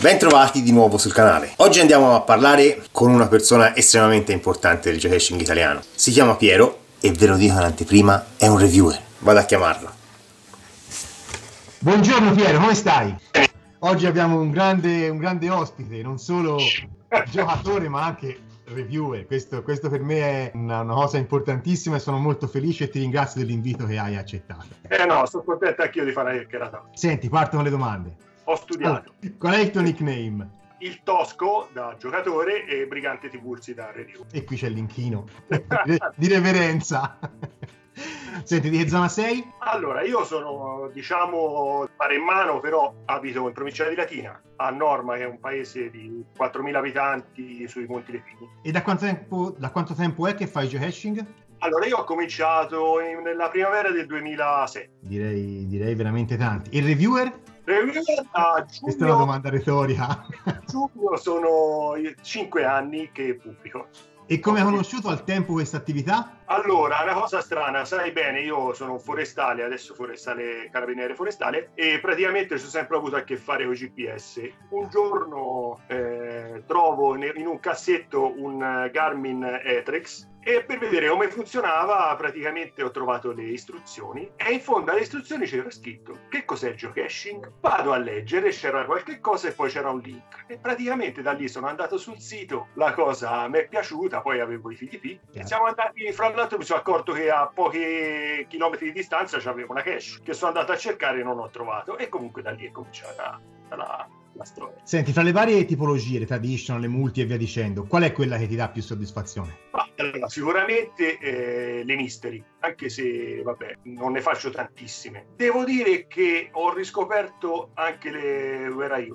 Bentrovati di nuovo sul canale. Oggi andiamo a parlare con una persona estremamente importante del geocaching italiano. Si chiama Piero e ve lo dico in anteprima, è un reviewer. Vado a chiamarlo. Buongiorno Piero, come stai? Oggi abbiamo un grande, un grande ospite, non solo giocatore ma anche reviewer. Questo, questo per me è una, una, cosa importantissima e sono molto felice e ti ringrazio dell'invito che hai accettato. Eh no, sono contento anch'io di fare una chiacchierata. Senti, partono le domande. Ho studiato. Allora, qual è il tuo nickname? Il Tosco da giocatore e Brigante Tiburzi da review. E qui c'è l'inchino di reverenza. Senti, di zona sei? Allora, io sono, diciamo, pare in mano, però abito in provincia di Latina, a Norma, che è un paese di 4.000 abitanti sui Monti Lepini. E da quanto tempo, da quanto tempo è che fai geocaching? Allora, io ho cominciato in, nella primavera del 2006. Direi, direi veramente tanti. Il reviewer? Reviewer a giugno, Questa è una domanda retorica. Giugno sono 5 anni che pubblico. E come hai conosciuto al tempo questa attività? Allora, una cosa strana, sai bene, io sono un forestale, adesso forestale, carabiniere forestale, e praticamente ci ho sempre avuto a che fare con i GPS. Un giorno eh, trovo in un cassetto un Garmin Etrex e per vedere come funzionava praticamente ho trovato le istruzioni e in fondo alle istruzioni c'era scritto che cos'è geocaching? Vado a leggere c'era qualche cosa e poi c'era un link. E praticamente da lì sono andato sul sito la cosa mi è piaciuta poi avevo i figli P e siamo andati fra l'altro mi sono accorto che a pochi chilometri di distanza c'avevo una cache che sono andato a cercare e non ho trovato. E comunque da lì è cominciata la, la storia. Senti, fra le varie tipologie, le traditional, le multi e via dicendo, qual è quella che ti dà più soddisfazione? Ah, allora, sicuramente eh, le mystery, anche se vabbè, non ne faccio tantissime. Devo dire che ho riscoperto anche le Where I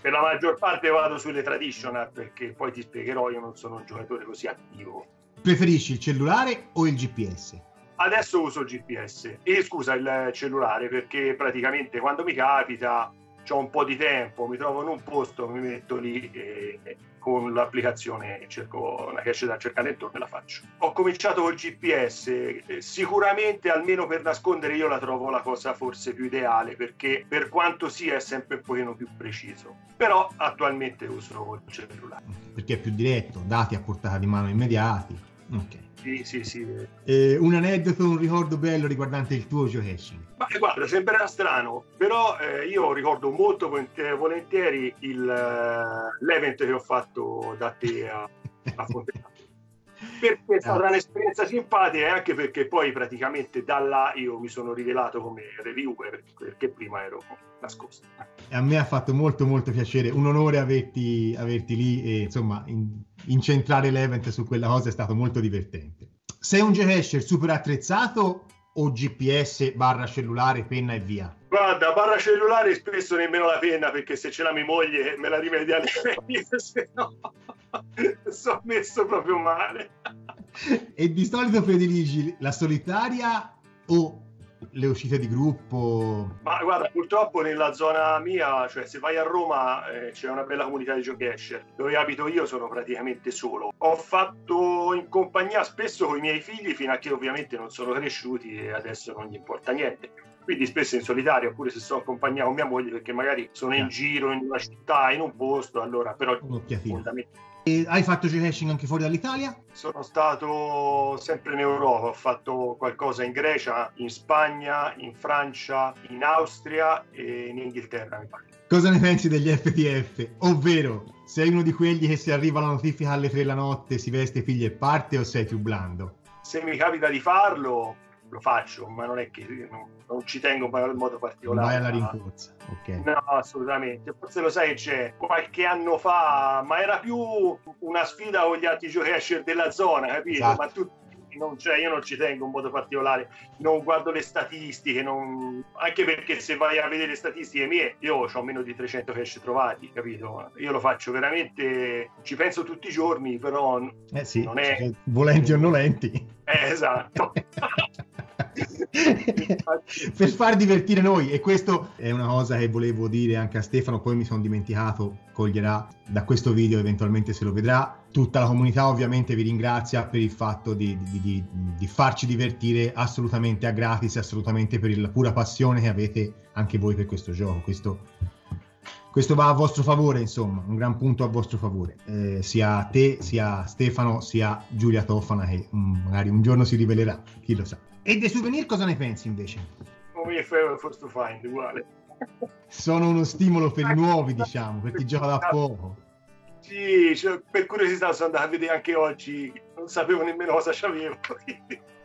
Per la maggior parte vado sulle traditional perché poi ti spiegherò, io non sono un giocatore così attivo. Preferisci il cellulare o il GPS? Adesso uso il GPS e scusa il cellulare perché praticamente quando mi capita ho un po' di tempo, mi trovo in un posto, mi metto lì e con l'applicazione cerco una cache da cercare intorno e la faccio. Ho cominciato col GPS, sicuramente almeno per nascondere io la trovo la cosa forse più ideale perché per quanto sia è sempre un pochino più preciso, però attualmente uso il cellulare. Perché è più diretto, dati a portata di mano immediati. Ok. Sì, sì, sì. Eh, un aneddoto, un ricordo bello riguardante il tuo geocaching? Ma guarda, sembrerà strano, però eh, io ricordo molto volentieri il, uh, l'event che ho fatto da te a, a Fontana. Perché è stata un'esperienza simpatica e anche perché poi praticamente da là io mi sono rivelato come reviewer perché prima ero nascosto. E a me ha fatto molto molto piacere, un onore averti, averti lì e insomma in, incentrare l'event su quella cosa è stato molto divertente. Sei un geocacher super attrezzato o GPS barra cellulare, penna e via? Guarda, barra cellulare spesso nemmeno la penna perché se ce l'ha mia moglie me la rimedia alle se no sono messo proprio male. e di solito prediligi la solitaria o le uscite di gruppo? Ma guarda, purtroppo nella zona mia, cioè se vai a Roma eh, c'è una bella comunità di geocacher. Dove abito io sono praticamente solo. Ho fatto in compagnia spesso con i miei figli fino a che ovviamente non sono cresciuti e adesso non gli importa niente quindi spesso in solitario oppure se sono accompagnato con mia moglie perché magari sono in giro in una città in un posto allora però fondamentalmente e hai fatto geocaching anche fuori dall'Italia? Sono stato sempre in Europa, ho fatto qualcosa in Grecia, in Spagna, in Francia, in Austria e in Inghilterra, mi pare. Cosa ne pensi degli FTF? Ovvero, sei uno di quelli che se arriva la notifica alle 3 la notte si veste figli e parte o sei più blando? Se mi capita di farlo, lo faccio, ma non è che non, non ci tengo in modo particolare. Vai alla rincorsa, ok. No, assolutamente. Forse lo sai, c'è qualche anno fa, ma era più una sfida con gli altri giocatori della zona, capito? Esatto. Ma tu non, cioè, io non ci tengo in modo particolare, non guardo le statistiche, non... anche perché se vai a vedere le statistiche mie, io ho meno di 300 cash trovati, capito? Io lo faccio veramente, ci penso tutti i giorni, però eh sì, non è... Volenti o nolenti. Eh, esatto. per far divertire noi e questo è una cosa che volevo dire anche a Stefano poi mi sono dimenticato coglierà da questo video eventualmente se lo vedrà. Tutta la comunità ovviamente vi ringrazia per il fatto di, di, di, di farci divertire assolutamente a gratis assolutamente per la pura passione che avete anche voi per questo gioco. Questo questo va a vostro favore, insomma, un gran punto a vostro favore, eh, sia te, sia Stefano, sia Giulia Tofana, che um, magari un giorno si rivelerà, chi lo sa. E dei souvenir cosa ne pensi invece? Come first to find, uguale. Sono uno stimolo per i nuovi, diciamo, per chi gioca da poco. Sì, cioè, per curiosità sono andato a vedere anche oggi, non sapevo nemmeno cosa c'avevo.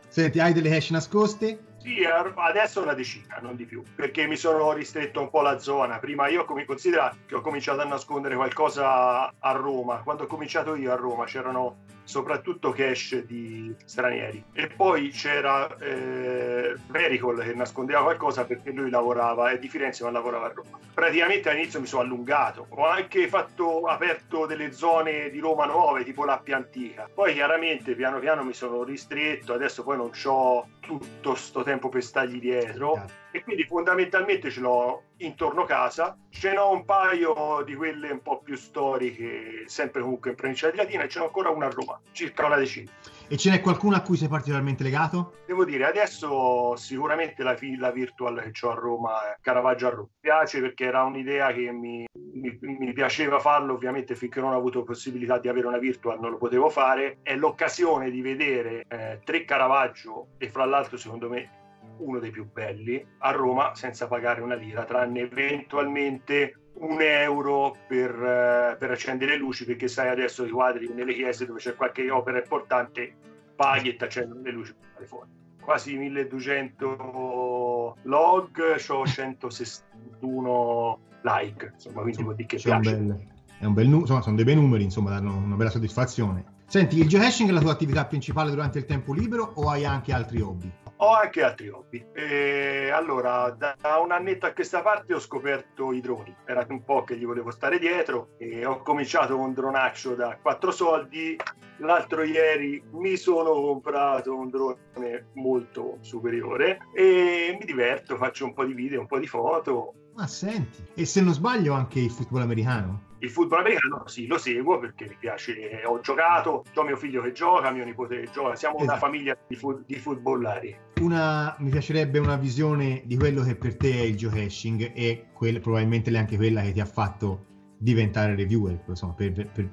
Senti, hai delle hash nascoste? Sì, adesso una decina, non di più, perché mi sono ristretto un po' la zona. Prima io come considera che ho cominciato a nascondere qualcosa a Roma. Quando ho cominciato io a Roma c'erano soprattutto cash di stranieri. E poi c'era eh, Vericol che nascondeva qualcosa perché lui lavorava, è di Firenze ma lavorava a Roma. Praticamente all'inizio mi sono allungato, ho anche fatto, aperto delle zone di Roma nuove, tipo l'Appia Antica. Poi chiaramente piano piano mi sono ristretto, adesso poi non ho tutto sto tempo per stargli dietro e quindi fondamentalmente ce l'ho intorno casa. Ce n'ho un paio di quelle un po' più storiche, sempre comunque in provincia di Latina, e ce n'ho ancora una a Roma, circa una decina. E ce n'è qualcuno a cui sei particolarmente legato? Devo dire, adesso sicuramente la, la virtual che ho a Roma, Caravaggio a Roma, mi piace perché era un'idea che mi, mi, mi, piaceva farlo, ovviamente finché non ho avuto possibilità di avere una virtual non lo potevo fare. È l'occasione di vedere eh, tre Caravaggio e fra l'altro secondo me uno dei più belli a Roma senza pagare una lira, tranne eventualmente un euro per, uh, per accendere le luci, perché sai adesso i quadri nelle chiese dove c'è qualche opera importante paghi e ti accendono le luci per fuori. Quasi 1200 log, ho 161 like, insomma, quindi vuol dire che piace. Bel, è un bel, insomma, sono dei bei numeri, insomma, danno una bella soddisfazione. Senti, il geocaching è la tua attività principale durante il tempo libero o hai anche altri hobby? Ho anche altri hobby. E allora, da un annetto a questa parte ho scoperto i droni. Era un po' che gli volevo stare dietro e ho cominciato con un dronaccio da 4 soldi. L'altro ieri mi sono comprato un drone molto superiore e mi diverto, faccio un po' di video, un po' di foto. Ma senti, e se non sbaglio anche il football americano? il football americano sì, lo seguo perché mi piace, ho giocato, ho mio figlio che gioca, mio nipote che gioca, siamo esatto. una famiglia di, fu- di footballari. Una, mi piacerebbe una visione di quello che per te è il geocaching e quel, probabilmente anche quella che ti ha fatto diventare reviewer, insomma, per, per, per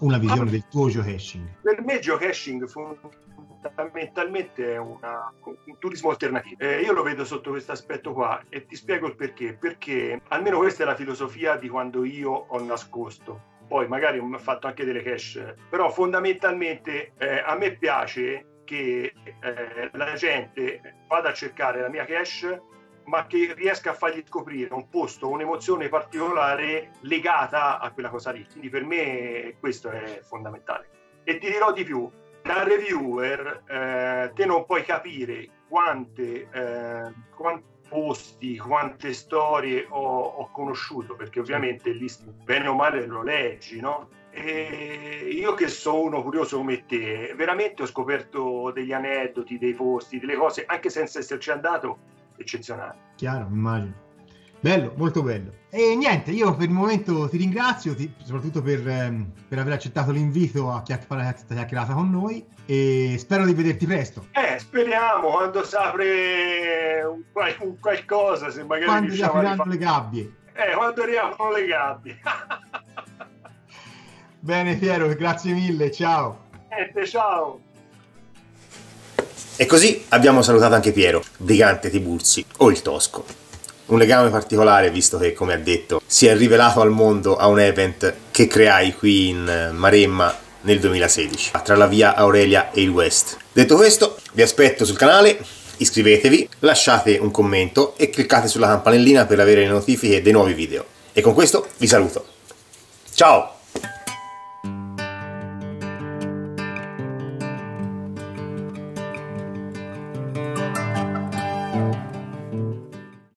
una visione ah, del tuo geocaching. Per me geocaching fondamentalmente è una, un turismo alternativo. Eh, io lo vedo sotto questo aspetto qua e ti spiego il perché. Perché almeno questa è la filosofia di quando io ho nascosto. Poi magari ho fatto anche delle cache, però fondamentalmente eh, a me piace che eh, la gente vada a cercare la mia cache ma che riesca a fargli scoprire un posto, un'emozione particolare legata a quella cosa lì. Quindi per me questo è fondamentale. E ti dirò di più, da reviewer eh, te non puoi capire quante, eh, quanti posti, quante storie ho, ho, conosciuto, perché ovviamente lì bene o male lo leggi, no? E io che sono uno curioso come te, veramente ho scoperto degli aneddoti, dei posti, delle cose, anche senza esserci andato, eccezionali. Chiaro, immagino. Bello, molto bello. E niente, io per il momento ti ringrazio, ti, soprattutto per, ehm, per, aver accettato l'invito a fare questa chiacchierata con noi e spero di vederti presto. Eh, speriamo, quando si apre un, un qualcosa, se magari quando riusciamo a fare... le gabbie. Eh, quando riaprono le gabbie. Bene Piero, grazie mille, ciao. Niente, ciao. E così abbiamo salutato anche Piero, Brigante Tiburzi o il Tosco un legame particolare visto che, come ha detto, si è rivelato al mondo a un event che creai qui in eh, Maremma nel 2016, tra la via Aurelia e il West. Detto questo, vi aspetto sul canale, iscrivetevi, lasciate un commento e cliccate sulla campanellina per avere le notifiche dei nuovi video. E con questo vi saluto. Ciao!